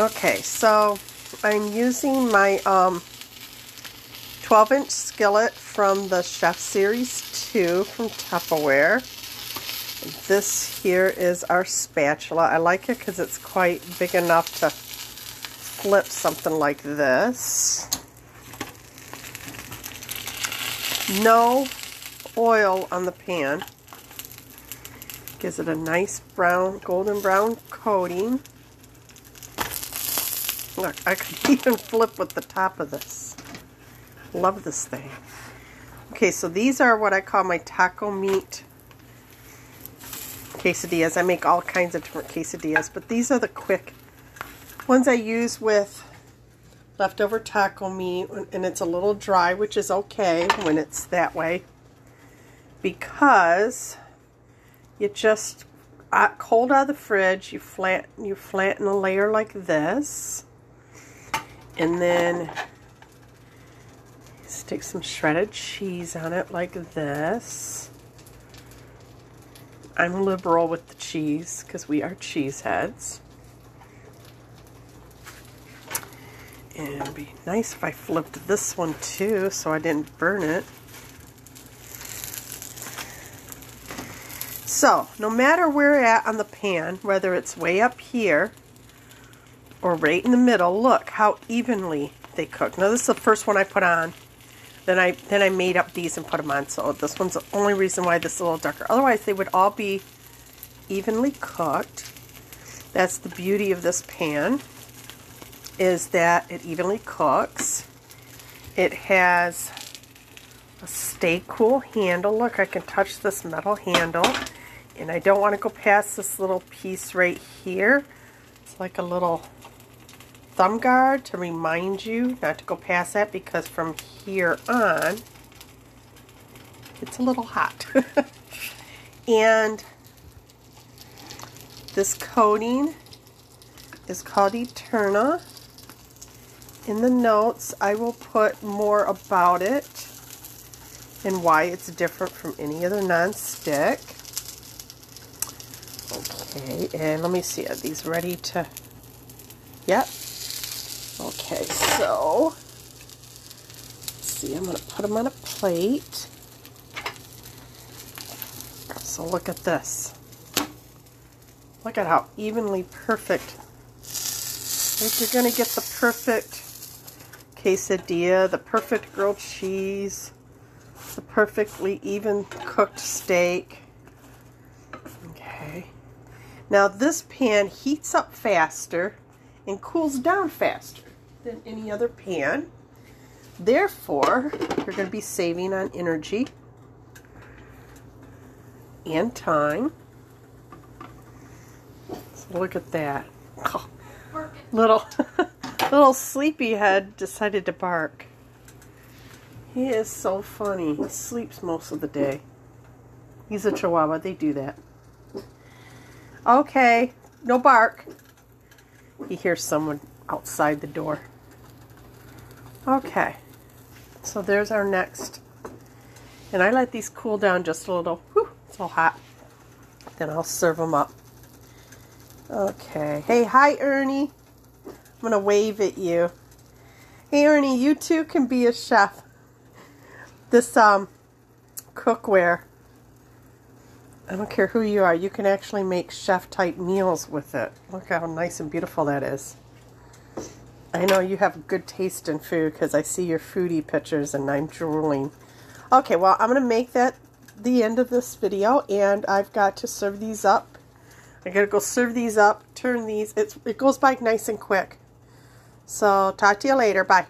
Okay, so I'm using my um, 12 inch skillet from the Chef Series 2 from Tupperware. This here is our spatula. I like it because it's quite big enough to flip something like this. No oil on the pan. Gives it a nice brown, golden brown coating. Look, I could even flip with the top of this. Love this thing. Okay, so these are what I call my taco meat quesadillas. I make all kinds of different quesadillas, but these are the quick ones I use with leftover taco meat, and it's a little dry, which is okay when it's that way, because you just uh, cold out of the fridge, you flatten you flatten a layer like this, and then stick some shredded cheese on it like this. I'm liberal with the cheese because we are cheese heads. And it'd be nice if I flipped this one too so I didn't burn it. So, no matter where at on the pan, whether it's way up here or right in the middle, look how evenly they cook. Now this is the first one I put on. Then I then I made up these and put them on. So this one's the only reason why this is a little darker. Otherwise they would all be evenly cooked. That's the beauty of this pan is that it evenly cooks. It has a stay cool handle. Look, I can touch this metal handle. And I don't want to go past this little piece right here. It's like a little thumb guard to remind you not to go past that because from here on, it's a little hot. and this coating is called Eterna. In the notes, I will put more about it and why it's different from any other non-stick. Okay, and let me see, are these ready to, yep, Okay, so, see, I'm going to put them on a plate. So look at this. Look at how evenly perfect. Like you're going to get the perfect quesadilla, the perfect grilled cheese, the perfectly even cooked steak. Okay. Now this pan heats up faster and cools down faster than any other pan. Therefore, you're going to be saving on energy and time. So look at that. Oh, little little sleepyhead decided to bark. He is so funny. He sleeps most of the day. He's a chihuahua. They do that. Okay. No bark. He hears someone outside the door. Okay, so there's our next. And I let these cool down just a little. Whew, it's a little hot. Then I'll serve them up. Okay. Hey, hi, Ernie. I'm going to wave at you. Hey, Ernie, you too can be a chef. This um, cookware, I don't care who you are, you can actually make chef-type meals with it. Look how nice and beautiful that is. I know you have good taste in food because I see your foodie pictures and I'm drooling. Okay, well, I'm going to make that the end of this video and I've got to serve these up. I got to go serve these up, turn these. It's, it goes by nice and quick. So, talk to you later. Bye.